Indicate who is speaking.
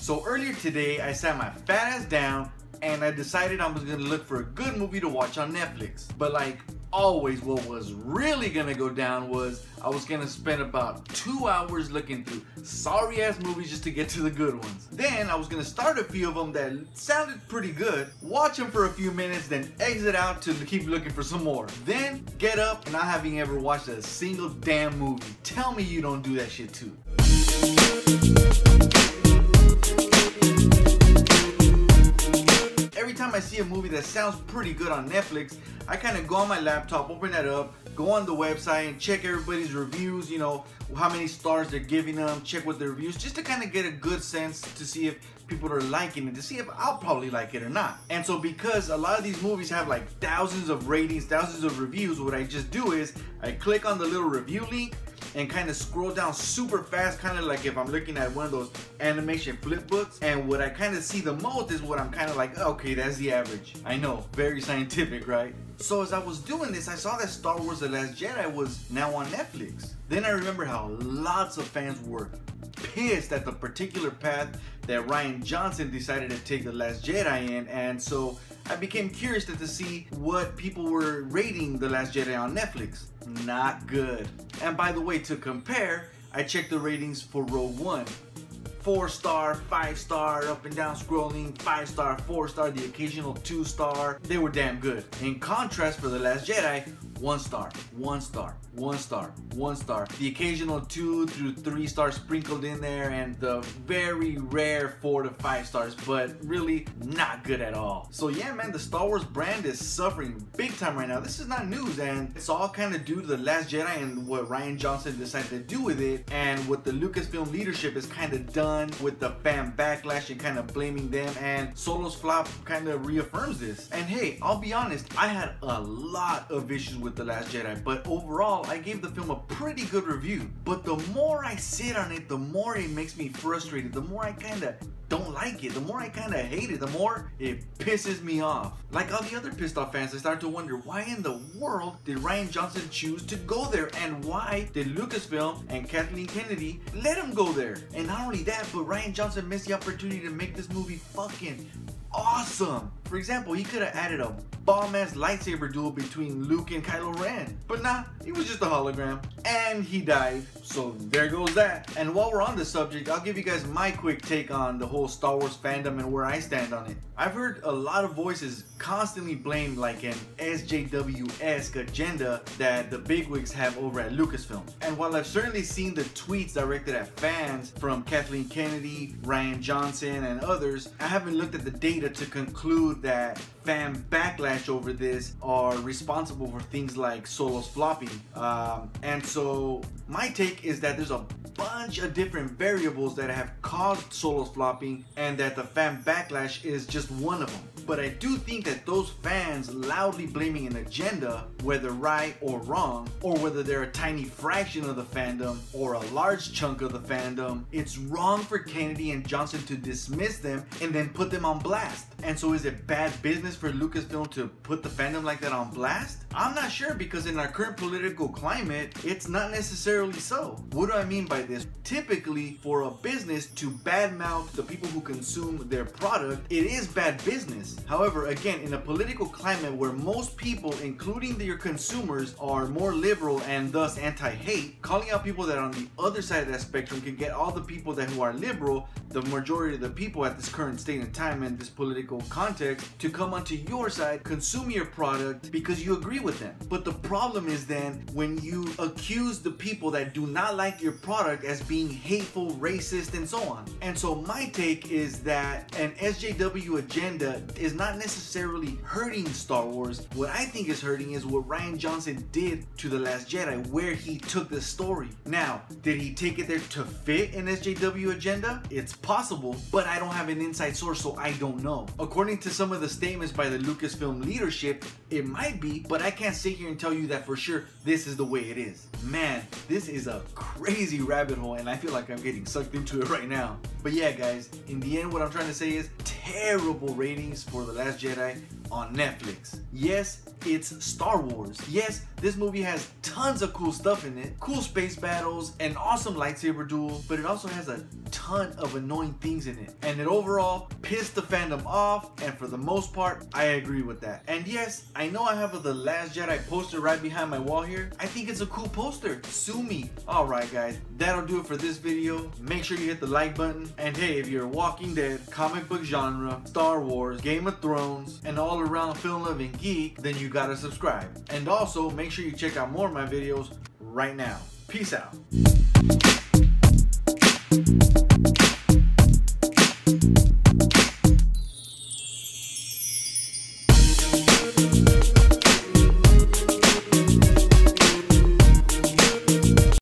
Speaker 1: So earlier today, I sat my fat ass down and I decided I was gonna look for a good movie to watch on Netflix. But like always, what was really gonna go down was I was gonna spend about two hours looking through sorry ass movies just to get to the good ones. Then I was gonna start a few of them that sounded pretty good, watch them for a few minutes, then exit out to keep looking for some more. Then get up and not having ever watched a single damn movie. Tell me you don't do that shit too. Time I see a movie that sounds pretty good on Netflix, I kind of go on my laptop, open that up, go on the website and check everybody's reviews, you know, how many stars they're giving them, check what the reviews, just to kind of get a good sense to see if people are liking it, to see if I'll probably like it or not. And so because a lot of these movies have like thousands of ratings, thousands of reviews, what I just do is I click on the little review link and kind of scroll down super fast, kind of like if I'm looking at one of those animation flip books. And what I kind of see the most is what I'm kind of like, oh, okay, that's the average. I know, very scientific, right? So as I was doing this, I saw that Star Wars The Last Jedi was now on Netflix. Then I remember how lots of fans were pissed at the particular path that Rian Johnson decided to take The Last Jedi in, and so I became curious to, see what people were rating The Last Jedi on Netflix. Not good. And by the way, to compare, I checked the ratings for Rogue One. Four star, five star, up and down scrolling, five star, four star, the occasional two star. They were damn good. In contrast, for The Last Jedi, one star, one star, one star, one star. The occasional two through three stars sprinkled in there, and the very rare four to five stars, but really not good at all. So yeah, man, the Star Wars brand is suffering big time right now. This is not news, and it's all kind of due to the Last Jedi and what Rian Johnson decided to do with it, and what the Lucasfilm leadership is kind of done with the fan backlash and kind of blaming them. And Solo's flop kind of reaffirms this. And hey, I'll be honest, I had a lot of issues with with The Last Jedi, but overall, I gave the film a pretty good review. But the more I sit on it, the more it makes me frustrated, the more I kinda don't like it, the more I kinda hate it, the more it pisses me off. Like all the other pissed off fans, I start to wonder why in the world did Rian Johnson choose to go there and why did Lucasfilm and Kathleen Kennedy let him go there? And not only that, but Rian Johnson missed the opportunity to make this movie fucking awesome. For example, he could have added a bomb ass lightsaber duel between Luke and Kylo Ren. But nah, he was just a hologram. And he died. So there goes that. And while we're on the subject, I'll give you guys my quick take on the whole Star Wars fandom and where I stand on it. I've heard a lot of voices constantly blame like an SJW-esque agenda that the bigwigs have over at Lucasfilm. And while I've certainly seen the tweets directed at fans from Kathleen Kennedy, Rian Johnson, and others, I haven't looked at the data to conclude that fan backlash over this are responsible for things like Solo's flopping. Um, and so my take is that there's a bunch of different variables that have caused Solo's flopping and that the fan backlash is just one of them. But I do think that those fans loudly blaming an agenda, whether right or wrong, or whether they're a tiny fraction of the fandom or a large chunk of the fandom, it's wrong for Kennedy and Johnson to dismiss them and then put them on blast. And so is it bad business for Lucasfilm to put the fandom like that on blast? I'm not sure because in our current political climate, it's not necessarily so. What do I mean by this? Typically, for a business to badmouth the people who consume their product, it is bad business. However, again, in a political climate where most people, including your consumers, are more liberal and thus anti-hate, calling out people that are on the other side of that spectrum can get all the people that who are liberal, the majority of the people at this current state and time and this political context, to come onto your side, consume your product because you agree with them. But the problem is then when you accuse the people that do not like your product as being hateful, racist, and so on. And so my take is that an SJW agenda is not necessarily hurting Star Wars. What I think is hurting is what Rian Johnson did to The Last Jedi, where he took the story. Now, did he take it there to fit an SJW agenda? It's possible, but I don't have an inside source, so I don't know. According to some of the statements by the Lucasfilm leadership, it might be, but I can't sit here and tell you that for sure this is the way it is. Man, this is a crazy rabbit hole and I feel like I'm getting sucked into it right now. But yeah guys, in the end what I'm trying to say is terrible ratings for The Last Jedi on Netflix. Yes, it's Star Wars. Yes, this movie has tons of cool stuff in it, cool space battles, an awesome lightsaber duel, but it also has a ton of annoying things in it. And it overall pissed the fandom off, and for the most part, I agree with that. And yes, I know I have a The Last Jedi poster right behind my wall here. I think it's a cool poster. Sue me. Alright guys, that'll do it for this video. Make sure you hit the like button. And hey, if you're Walking Dead, comic book genre, Star Wars, Game of Thrones, and all around film loving geek, then you gotta subscribe. And also, make sure you check out more of my videos right now. Peace out.